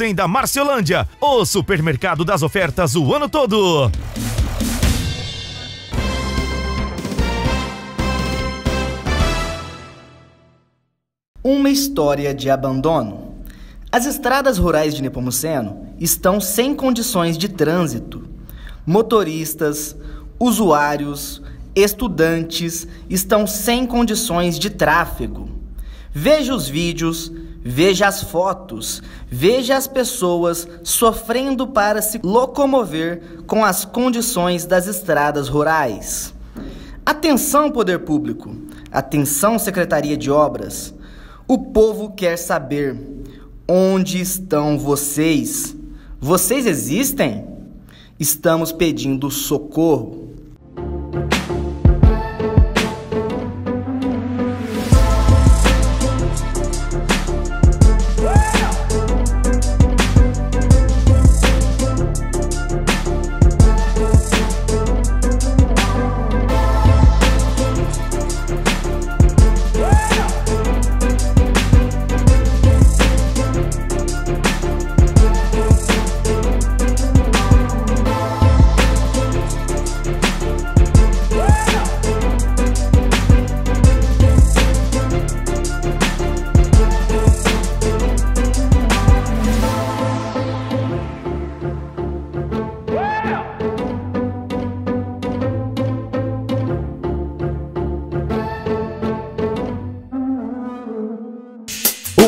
Sem da Marciolândia, o supermercado das ofertas o ano todo. Uma história de abandono. As estradas rurais de Nepomuceno estão sem condições de trânsito. Motoristas, usuários, estudantes estão sem condições de tráfego. Veja os vídeos, veja as fotos, veja as pessoas sofrendo para se locomover com as condições das estradas rurais. Atenção, poder público! Atenção, Secretaria de Obras! O povo quer saber onde estão vocês? Vocês existem? Estamos pedindo socorro.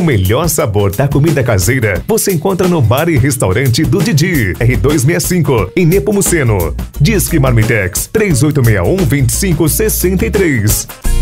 Melhor sabor da comida caseira você encontra no bar e restaurante do Didi, R265, em Nepomuceno. Disque Marmitex 3861 2563.